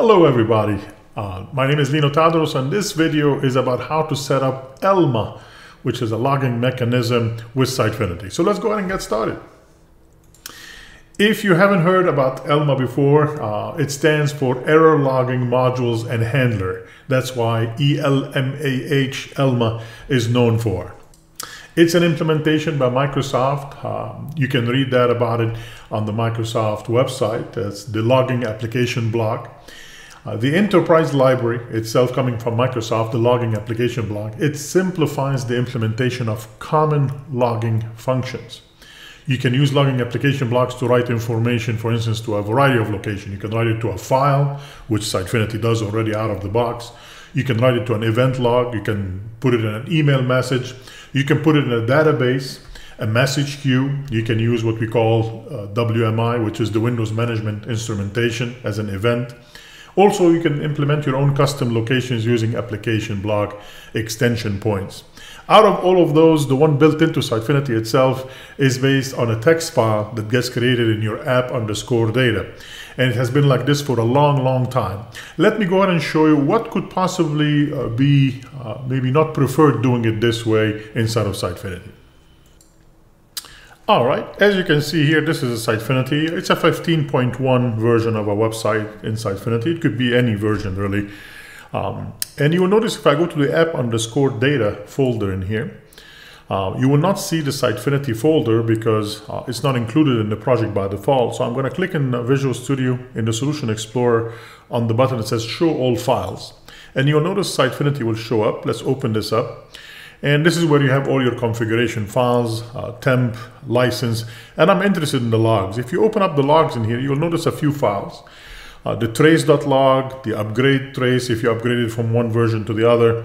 Hello everybody, uh, my name is Lino Tadros and this video is about how to set up ELMAH, which is a logging mechanism with Sitefinity. So let's go ahead and get started. If you haven't heard about ELMAH before, uh, it stands for Error Logging Modules and Handler. That's why ELMAH Elma is known for. It's an implementation by Microsoft. Um, you can read that about it on the Microsoft website. That's the logging application block. Uh, the enterprise library itself coming from Microsoft, the logging application block, it simplifies the implementation of common logging functions. You can use logging application blocks to write information, for instance, to a variety of locations. You can write it to a file, which Sitefinity does already out of the box. You can write it to an event log. You can put it in an email message. You can put it in a database, a message queue. You can use what we call uh, WMI, which is the Windows Management Instrumentation as an event. Also, you can implement your own custom locations using application block extension points. Out of all of those, the one built into Sitefinity itself is based on a text file that gets created in your app underscore data. And it has been like this for a long, long time. Let me go ahead and show you what could possibly uh, be uh, maybe not preferred doing it this way inside of Sitefinity. All right, as you can see here, this is a Sitefinity. It's a 15.1 version of a website in Sitefinity. It could be any version really. Um, and you will notice if I go to the app underscore data folder in here, uh, you will not see the Sitefinity folder because uh, it's not included in the project by default. So I'm going to click in Visual Studio in the Solution Explorer on the button that says Show All Files. And you'll notice Sitefinity will show up. Let's open this up. And this is where you have all your configuration files, uh, temp, license, and I'm interested in the logs. If you open up the logs in here, you'll notice a few files. Uh, the trace.log, the upgrade trace, if you upgraded from one version to the other.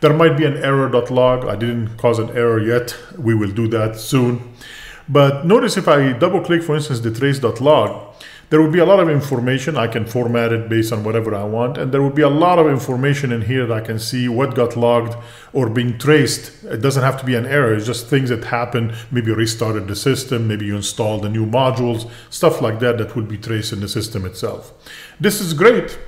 There might be an error.log. I didn't cause an error yet. We will do that soon. But notice if I double click, for instance, the trace.log, there will be a lot of information. I can format it based on whatever I want. And there will be a lot of information in here that I can see what got logged or being traced. It doesn't have to be an error. It's just things that happened. Maybe restarted the system. Maybe you installed the new modules, stuff like that that would be traced in the system itself. This is great.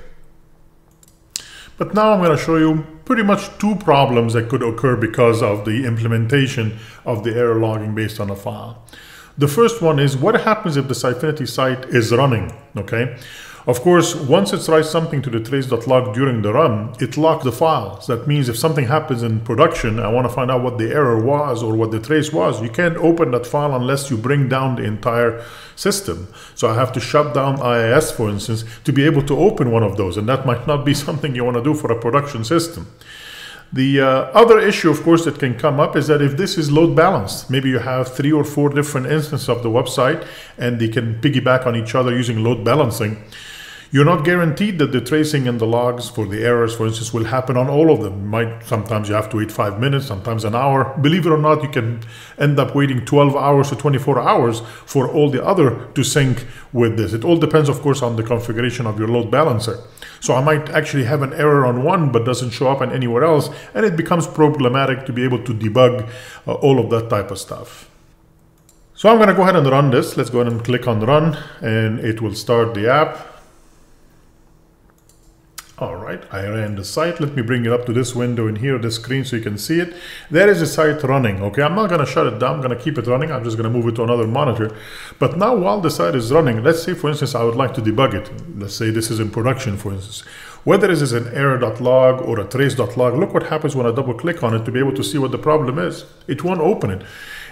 But now I'm going to show you pretty much two problems that could occur because of the implementation of the error logging based on a file. The first one is what happens if the Sitefinity site is running, okay? Of course, once it writes something to the trace.log during the run, it locks the files. That means if something happens in production, I want to find out what the error was or what the trace was, you can't open that file unless you bring down the entire system. So I have to shut down IIS, for instance, to be able to open one of those. And that might not be something you want to do for a production system. The uh, other issue, of course, that can come up is that if this is load balanced, maybe you have three or four different instances of the website and they can piggyback on each other using load balancing. You're not guaranteed that the tracing and the logs for the errors, for instance, will happen on all of them. Might sometimes you have to wait five minutes, sometimes an hour. Believe it or not, you can end up waiting 12 hours or 24 hours for all the other to sync with this. It all depends, of course, on the configuration of your load balancer. So I might actually have an error on one but doesn't show up on anywhere else, and it becomes problematic to be able to debug uh, all of that type of stuff. So I'm going to go ahead and run this. Let's go ahead and click on run, and it will start the app. All right, I ran the site. Let me bring it up to this window in here, this screen, so you can see it. There is the site running, okay? I'm not gonna shut it down, I'm gonna keep it running. I'm just gonna move it to another monitor. But now while the site is running, let's say, for instance, I would like to debug it. Let's say this is in production, for instance. Whether this is an error.log or a trace.log, look what happens when I double click on it to be able to see what the problem is. It won't open it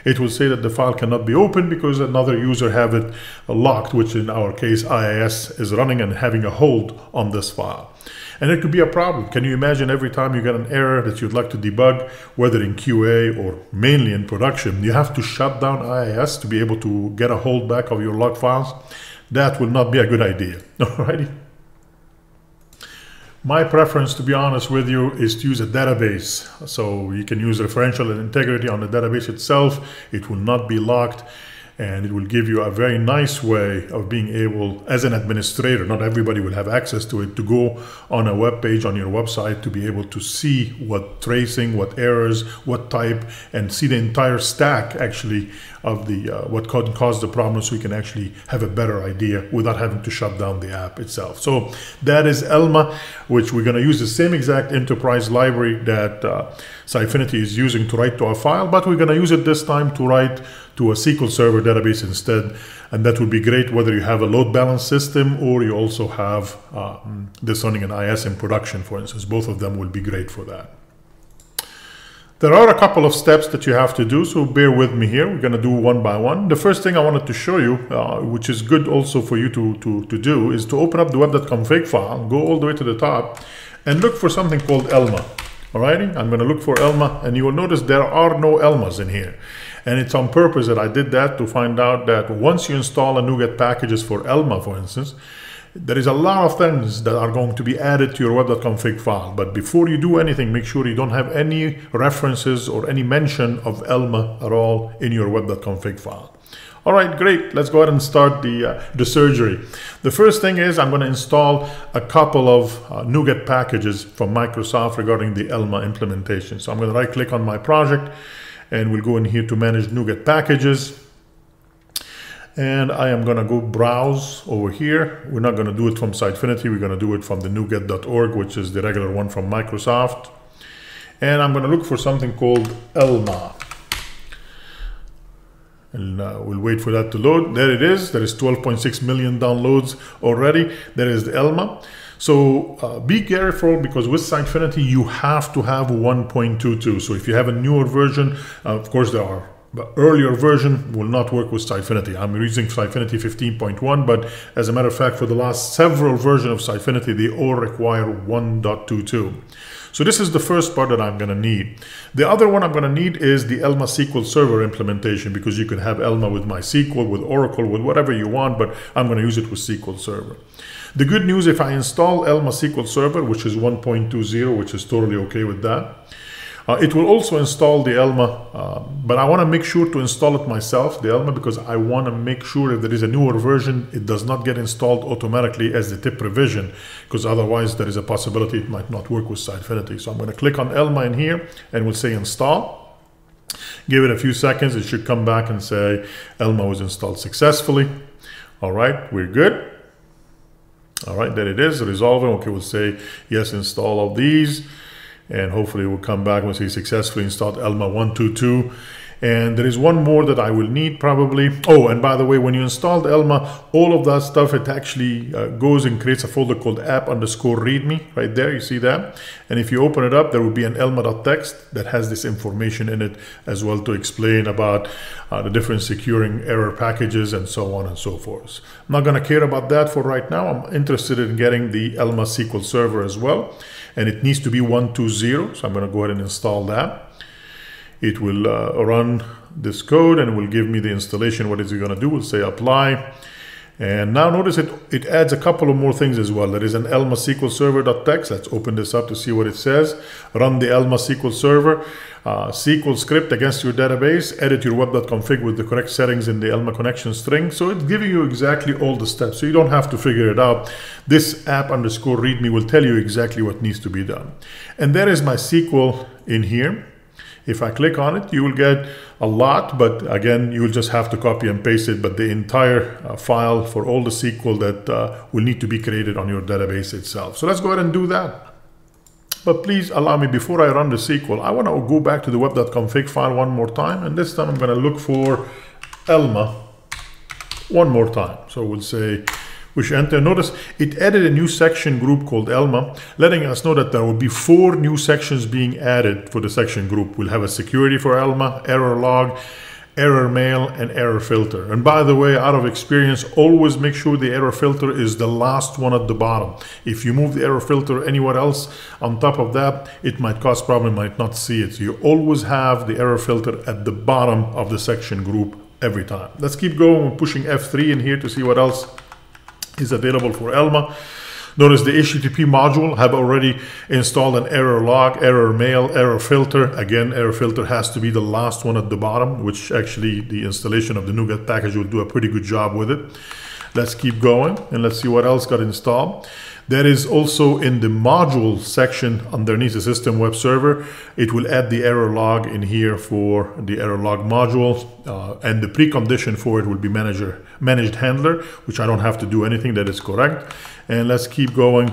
it will say that the file cannot be opened because another user have it locked, which in our case IIS is running and having a hold on this file. And it could be a problem. Can you imagine every time you get an error that you'd like to debug, whether in QA or mainly in production, you have to shut down IIS to be able to get a hold back of your log files? That will not be a good idea. Alrighty. My preference, to be honest with you, is to use a database. So you can use referential integrity on the database itself. It will not be locked. And it will give you a very nice way of being able as an administrator not everybody will have access to it to go on a web page on your website to be able to see what tracing what errors what type and see the entire stack actually of the uh, what could cause the problem so we can actually have a better idea without having to shut down the app itself. So that is ELMAH which we're going to use the same exact enterprise library that uh, is using to write to a file but we're going to use it this time to write to a SQL Server database instead. And that would be great whether you have a load balance system or you also have uh, this running an IIS in production, for instance. Both of them will be great for that. There are a couple of steps that you have to do, so bear with me here. We're going to do one by one. The first thing I wanted to show you, uh, which is good also for you to, to, to do, is to open up the web.config file, go all the way to the top, and look for something called ELMAH. Alrighty, I'm going to look for ELMAH, and you will notice there are no ELMAHs in here. And it's on purpose that I did that to find out that once you install a NuGet packages for ELMAH, for instance, there is a lot of things that are going to be added to your web.config file. But before you do anything, make sure you don't have any references or any mention of ELMAH at all in your web.config file. All right, great. Let's go ahead and start the, uh, the surgery. The first thing is I'm going to install a couple of uh, NuGet packages from Microsoft regarding the ELMAH implementation. So I'm going to right click on my project and we'll go in here to manage NuGet packages. And I am going to go browse over here. We're not going to do it from Sitefinity. We're going to do it from the NuGet.org, which is the regular one from Microsoft. And I'm going to look for something called ELMAH. And uh, we'll wait for that to load. There it is. There is 12.6 million downloads already. There is the ELMAH. So uh, be careful because with Sitefinity you have to have 1.22. So if you have a newer version, uh, of course there are the earlier version will not work with Sitefinity. I'm using Sitefinity 15.1, but as a matter of fact, for the last several versions of Sitefinity, they all require 1.22. So this is the first part that I'm going to need. The other one I'm going to need is the ELMAH SQL Server implementation because you can have ELMAH with MySQL, with Oracle, with whatever you want, but I'm going to use it with SQL Server. The good news, if I install ELMAH SQL Server, which is 1.20, which is totally okay with that, uh, it will also install the ELMAH, uh, but I want to make sure to install it myself, the ELMAH, because I want to make sure if there is a newer version, it does not get installed automatically as the tip revision, because otherwise there is a possibility it might not work with Sitefinity. So I'm going to click on ELMAH in here and we'll say install. Give it a few seconds, it should come back and say ELMAH was installed successfully. All right, we're good. All right, there it is, resolving. Okay, we'll say yes, install all these. And hopefully we'll come back once say successfully installed ELMAH 122. And there is one more that I will need probably. Oh, and by the way, when you installed ELMAH, all of that stuff, it actually uh, goes and creates a folder called app underscore readme right there. You see that? And if you open it up, there will be an elmah.txt that has this information in it as well to explain about uh, the different securing error packages and so on and so forth. I'm not going to care about that for right now. I'm interested in getting the ELMAH SQL Server as well. And it needs to be 120. So I'm going to go ahead and install that it will uh, run this code and will give me the installation. What is it going to do? We'll say apply. And now notice it, it adds a couple of more things as well. There is an ELMAH SQL server.txt. Let's open this up to see what it says. Run the ELMAH SQL server. Uh, SQL script against your database. Edit your web.config with the correct settings in the ELMAH connection string. So it's giving you exactly all the steps. So you don't have to figure it out. This app underscore readme will tell you exactly what needs to be done. And there is my SQL in here. If I click on it, you will get a lot, but again, you will just have to copy and paste it, but the entire uh, file for all the SQL that uh, will need to be created on your database itself. So let's go ahead and do that. But please allow me, before I run the SQL, I want to go back to the web.config file one more time, and this time I'm going to look for ELMAH one more time. So we'll say which enter. Notice it added a new section group called ELMAH, letting us know that there will be four new sections being added for the section group. We'll have a security for ELMAH, error log, error mail, and error filter. And by the way, out of experience, always make sure the error filter is the last one at the bottom. If you move the error filter anywhere else on top of that, it might cause problem, might not see it. So you always have the error filter at the bottom of the section group every time. Let's keep going. We're pushing F3 in here to see what else is available for ELMAH. Notice the HTTP module have already installed an error log, error mail, error filter. Again, error filter has to be the last one at the bottom, which actually the installation of the NuGet package will do a pretty good job with it. Let's keep going and let's see what else got installed. That is also in the module section underneath the system web server. It will add the error log in here for the error log module. Uh, and the precondition for it will be manager managed handler, which I don't have to do anything. That is correct. And let's keep going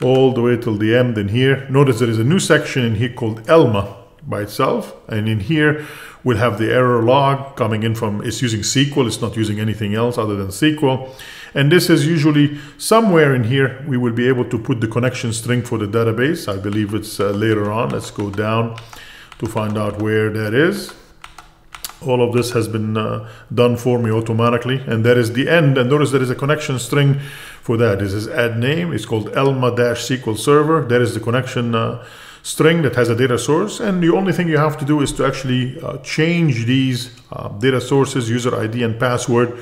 all the way till the end in here. Notice there is a new section in here called ELMAH by itself. And in here, we'll have the error log coming in from, it's using SQL. It's not using anything else other than SQL. And this is usually somewhere in here, we will be able to put the connection string for the database. I believe it's uh, later on. Let's go down to find out where that is. All of this has been uh, done for me automatically. And that is the end. And notice there is a connection string for that. This is add name. It's called ELMAH-SQL server. That is the connection uh, string that has a data source. And the only thing you have to do is to actually uh, change these uh, data sources, user ID and password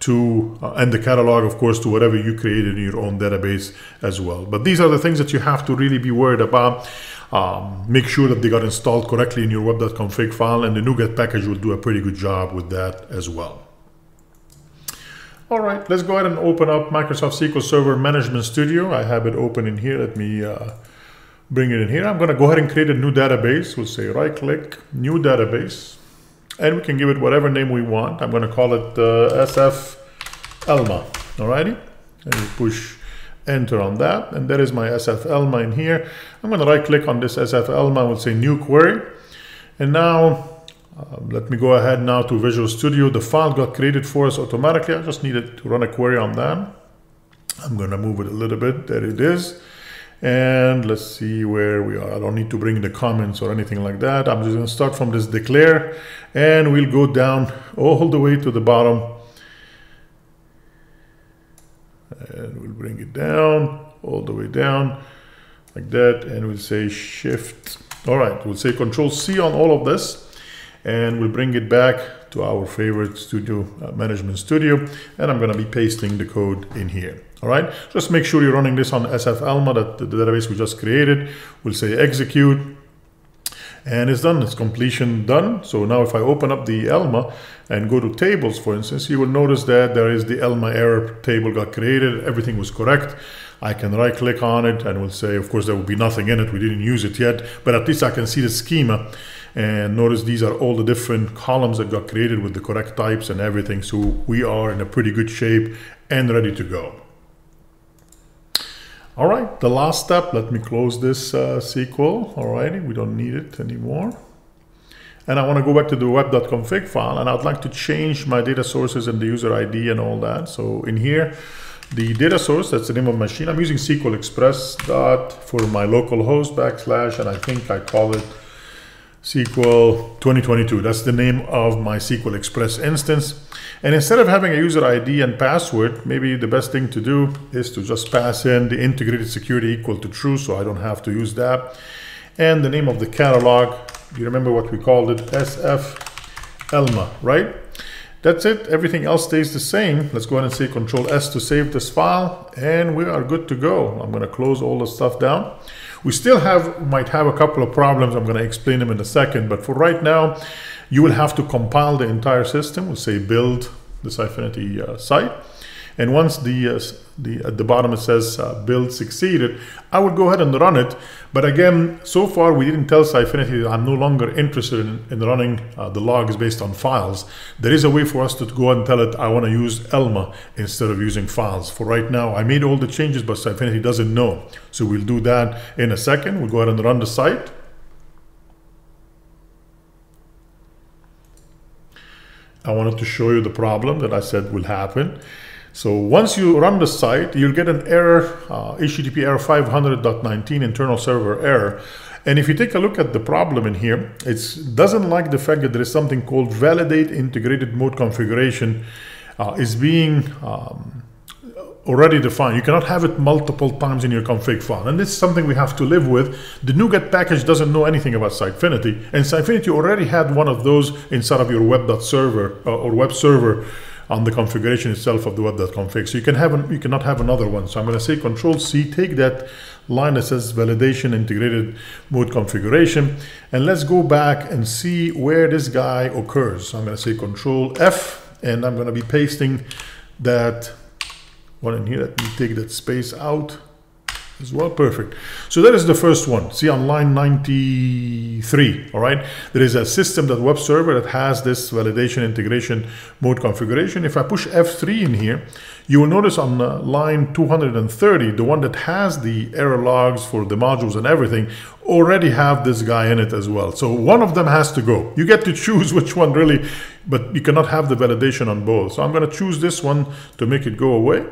to uh, and the catalog of course to whatever you created in your own database as well. But these are the things that you have to really be worried about. Um, make sure that they got installed correctly in your web.config file and the NuGet package will do a pretty good job with that as well. All right let's go ahead and open up Microsoft SQL Server Management Studio. I have it open in here. Let me uh, bring it in here. I'm going to go ahead and create a new database. We'll say right click new database and we can give it whatever name we want. I'm going to call it uh, SF ELMAH. Alrighty, and we push enter on that, and there is my SF ELMAH in here. I'm going to right click on this SF ELMAH. We'll say new query, and now. Uh, let me go ahead now to Visual Studio. The file got created for us automatically. I just needed to run a query on that. I'm going to move it a little bit. There it is. And let's see where we are. I don't need to bring the comments or anything like that. I'm just going to start from this declare and we'll go down all the way to the bottom. And we'll bring it down all the way down like that. And we'll say shift. All right, we'll say control C on all of this and we'll bring it back to our favorite studio uh, management studio. And I'm going to be pasting the code in here. All right, just make sure you're running this on SF ELMAH, that the database we just created. We'll say execute, and it's done. It's completion done. So now if I open up the ELMAH and go to tables, for instance, you will notice that there is the ELMAH error table got created. Everything was correct. I can right click on it and we'll say, of course, there will be nothing in it. We didn't use it yet, but at least I can see the schema. And notice these are all the different columns that got created with the correct types and everything. So we are in a pretty good shape and ready to go. All right, the last step, let me close this uh, SQL. All righty, we don't need it anymore. And I want to go back to the web.config file and I'd like to change my data sources and the user ID and all that. So in here, the data source, that's the name of machine. I'm using SQL Express dot for my local host backslash, and I think I call it SQL 2022. That's the name of my SQL Express instance. And instead of having a user ID and password, maybe the best thing to do is to just pass in the integrated security equal to true, so I don't have to use that. And the name of the catalog, you remember what we called it, SF ELMAH, right? That's it. Everything else stays the same. Let's go ahead and say Control S to save this file, and we are good to go. I'm going to close all the stuff down. We still have might have a couple of problems. I'm going to explain them in a second. But for right now, you will have to compile the entire system. We'll say build the Sitefinity uh, site. And once the, uh, the at the bottom it says uh, build succeeded, I would go ahead and run it. But again, so far we didn't tell Sitefinity that I'm no longer interested in, in running uh, the logs based on files. There is a way for us to go and tell it I want to use ELMAH instead of using files. For right now, I made all the changes, but Sitefinity doesn't know. So we'll do that in a second. We'll go ahead and run the site. I wanted to show you the problem that I said will happen. So once you run the site, you'll get an error, uh, HTTP error 500.19 internal server error. And if you take a look at the problem in here, it doesn't like the fact that there is something called validate integrated mode configuration uh, is being um, already defined. You cannot have it multiple times in your config file. And this is something we have to live with. The NuGet package doesn't know anything about Sitefinity. And Sitefinity already had one of those inside of your web.server uh, or web server on the configuration itself of the web.config. So you can have an, you cannot have another one. So I'm going to say Control C, take that line that says validation integrated mode configuration, and let's go back and see where this guy occurs. So I'm going to say Control F, and I'm going to be pasting that one in here. Let me take that space out as well. Perfect. So that is the first one. See on line 93, all right? There is a system that web server that has this validation integration mode configuration. If I push F3 in here, you will notice on uh, line 230, the one that has the error logs for the modules and everything, already have this guy in it as well. So one of them has to go. You get to choose which one really, but you cannot have the validation on both. So I'm going to choose this one to make it go away.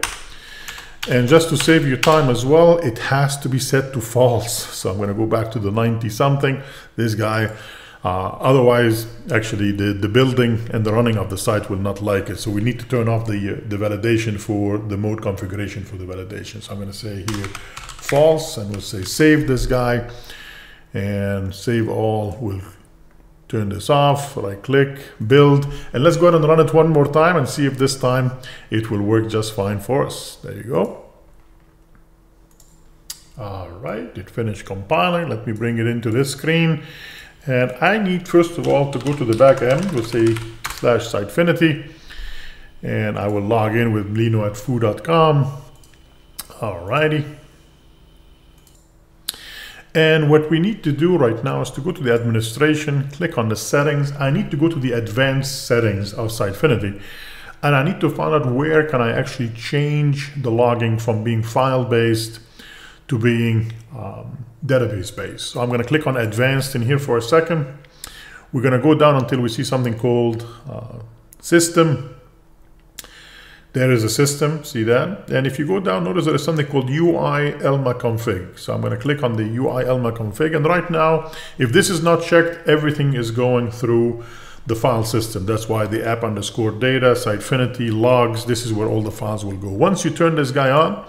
And just to save you time as well, it has to be set to false. So I'm going to go back to the 90 something. This guy, uh, otherwise, actually, the, the building and the running of the site will not like it. So we need to turn off the, uh, the validation for the mode configuration for the validation. So I'm going to say here false and we'll say save this guy and save all. We'll turn this off, right click, build, and let's go ahead and run it one more time and see if this time it will work just fine for us. There you go. All right, it finished compiling. Let me bring it into this screen. And I need, first of all, to go to the back end. We'll say slash Sitefinity. And I will log in with lino at foo.com. All righty. And what we need to do right now is to go to the administration, click on the settings. I need to go to the advanced settings of Sitefinity. And I need to find out where can I actually change the logging from being file-based to being um, database-based. So I'm going to click on advanced in here for a second. We're going to go down until we see something called uh, system there is a system, see that? And if you go down, notice there is something called UI ELMAH config. So I'm going to click on the UI ELMAH config. And right now, if this is not checked, everything is going through the file system. That's why the app underscore data, Sitefinity, logs, this is where all the files will go. Once you turn this guy on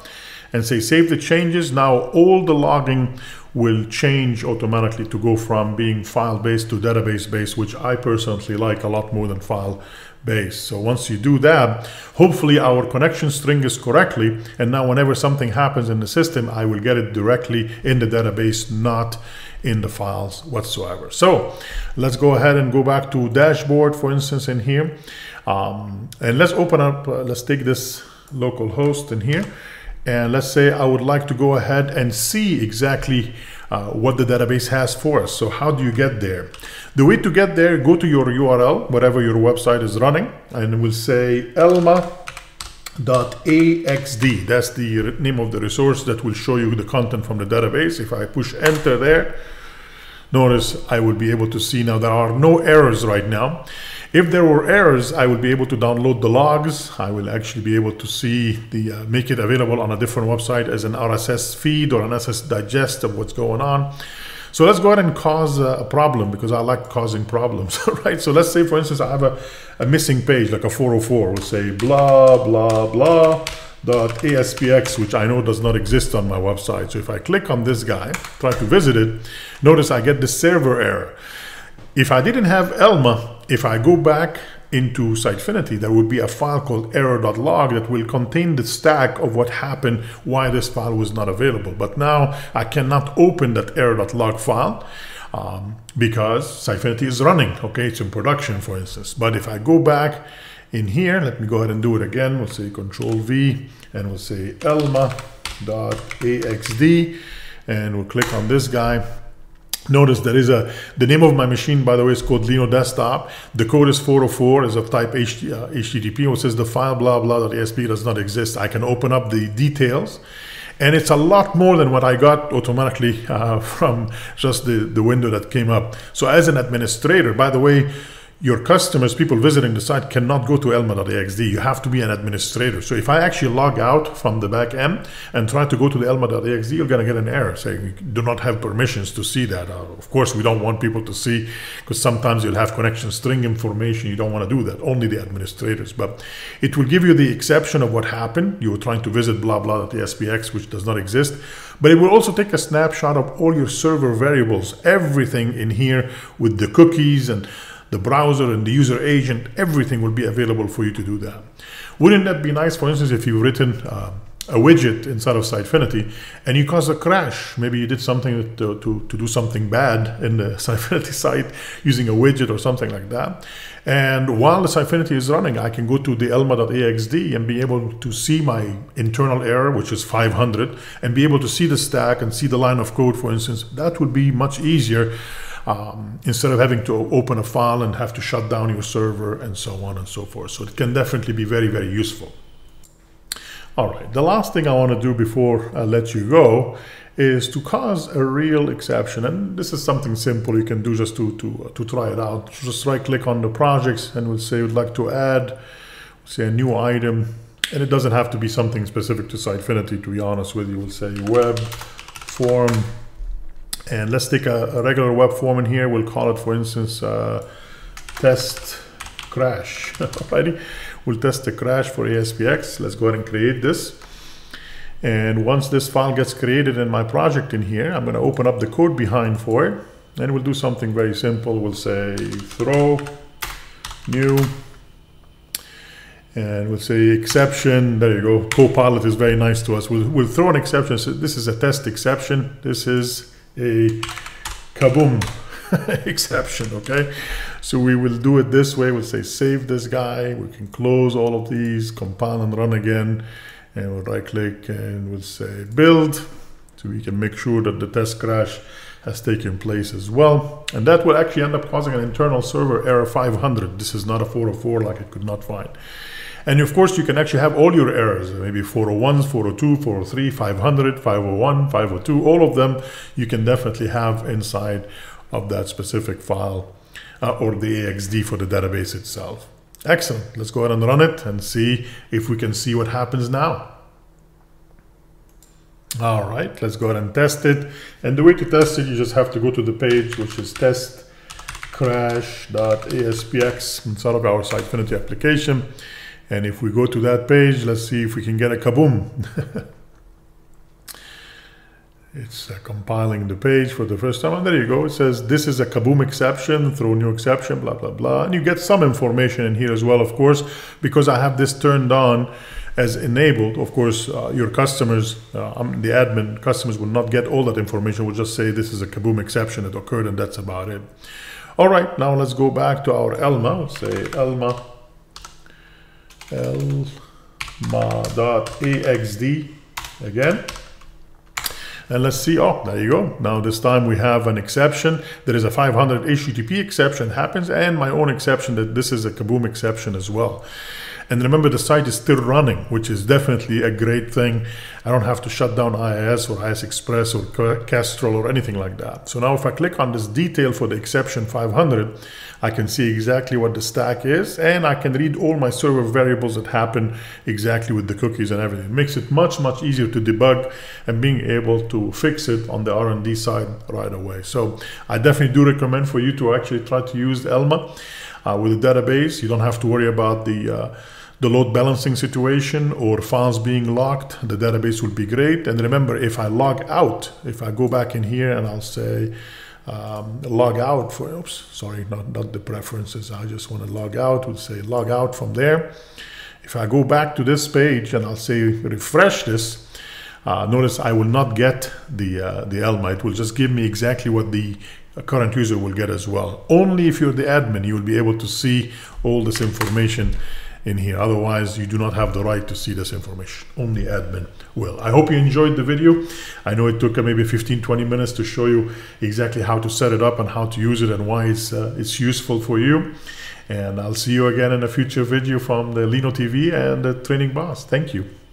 and say save the changes, now all the logging will change automatically to go from being file-based to database-based, which I personally like a lot more than file base. So once you do that, hopefully our connection string is correctly. And now whenever something happens in the system, I will get it directly in the database, not in the files whatsoever. So let's go ahead and go back to dashboard, for instance, in here. Um, and let's open up, uh, let's take this local host in here. And let's say I would like to go ahead and see exactly uh, what the database has for us. So how do you get there? The way to get there, go to your URL, whatever your website is running, and we'll say elmah.axd. That's the name of the resource that will show you the content from the database. If I push enter there, notice I will be able to see now there are no errors right now. If there were errors, I will be able to download the logs. I will actually be able to see the uh, make it available on a different website as an RSS feed or an RSS digest of what's going on. So let's go ahead and cause a problem because I like causing problems, right? So let's say, for instance, I have a, a missing page like a 404. We'll say blah, blah, blah dot ASPX, which I know does not exist on my website. So if I click on this guy, try to visit it, notice I get the server error. If I didn't have ELMAH, if I go back into Sitefinity, there would be a file called error.log that will contain the stack of what happened, why this file was not available. But now I cannot open that error.log file um, because Sitefinity is running. Okay, it's in production, for instance. But if I go back in here, let me go ahead and do it again. We'll say Control V and we'll say elmah.axd and we'll click on this guy Notice there is a, the name of my machine, by the way, is called Lino Desktop. The code is 404 is of type HTTP, which says the file blah blah ASP does not exist. I can open up the details. And it's a lot more than what I got automatically uh, from just the, the window that came up. So as an administrator, by the way, your customers, people visiting the site, cannot go to elmah.axd. You have to be an administrator. So if I actually log out from the back end and try to go to the elmah.axd, you're going to get an error saying you do not have permissions to see that. Uh, of course, we don't want people to see because sometimes you'll have connection string information. You don't want to do that. Only the administrators. But it will give you the exception of what happened. You were trying to visit blah blah.aspx, which does not exist. But it will also take a snapshot of all your server variables, everything in here with the cookies and the browser and the user agent, everything will be available for you to do that. Wouldn't that be nice, for instance, if you've written uh, a widget inside of Sitefinity and you cause a crash. Maybe you did something to, to, to do something bad in the Sitefinity site using a widget or something like that. And while the Sitefinity is running, I can go to the elmah.axd and be able to see my internal error, which is 500, and be able to see the stack and see the line of code, for instance. That would be much easier um, instead of having to open a file and have to shut down your server and so on and so forth. So it can definitely be very, very useful. All right, the last thing I want to do before I let you go is to cause a real exception. And this is something simple you can do just to, to, to try it out. Just right click on the projects and we'll say we'd like to add, say a new item. And it doesn't have to be something specific to Sitefinity, to be honest with you. We'll say web form. And let's take a, a regular web form in here. We'll call it, for instance, uh, test crash. Alrighty. We'll test the crash for ASPX. Let's go ahead and create this. And once this file gets created in my project in here, I'm going to open up the code behind for it. And we'll do something very simple. We'll say throw new and we'll say exception. There you go. Copilot is very nice to us. We'll, we'll throw an exception. So this is a test exception. This is a kaboom exception, okay? So we will do it this way. We'll say save this guy. We can close all of these, compile and run again. And we'll right click and we'll say build. So we can make sure that the test crash has taken place as well. And that will actually end up causing an internal server error 500. This is not a 404 like it could not find. And of course, you can actually have all your errors, maybe 401s, 402, 403, 500, 501, 502, all of them you can definitely have inside of that specific file uh, or the AXD for the database itself. Excellent. Let's go ahead and run it and see if we can see what happens now. All right, let's go ahead and test it. And the way to test it, you just have to go to the page, which is test crash.aspx inside of our Sitefinity application. And if we go to that page, let's see if we can get a kaboom. it's uh, compiling the page for the first time. And there you go. It says this is a kaboom exception, throw new exception, blah, blah, blah. And you get some information in here as well, of course, because I have this turned on as enabled. Of course, uh, your customers, uh, I'm the admin, customers will not get all that information. We'll just say this is a kaboom exception that occurred and that's about it. All right, now let's go back to our ELMAH. Let's say ELMAH elmah.axd again. And let's see, oh, there you go. Now this time we have an exception. There is a 500 HTTP exception happens and my own exception that this is a Kaboom exception as well. And remember, the site is still running, which is definitely a great thing. I don't have to shut down IIS or IIS Express or Kestrel or anything like that. So now if I click on this detail for the exception 500, I can see exactly what the stack is and I can read all my server variables that happen exactly with the cookies and everything. It makes it much, much easier to debug and being able to fix it on the R&D side right away. So I definitely do recommend for you to actually try to use ELMAH uh, with a database. You don't have to worry about the uh, the load balancing situation or files being locked, the database will be great. And remember, if I log out, if I go back in here and I'll say um, log out for, oops, sorry, not, not the preferences, I just want to log out, we'll say log out from there. If I go back to this page and I'll say refresh this, uh, notice I will not get the, uh, the ELMAH, it will just give me exactly what the current user will get as well. Only if you're the admin, you will be able to see all this information in here. Otherwise, you do not have the right to see this information. Only admin will. I hope you enjoyed the video. I know it took maybe 15, 20 minutes to show you exactly how to set it up and how to use it and why it's, uh, it's useful for you. And I'll see you again in a future video from the Lino TV and the Training Boss. Thank you.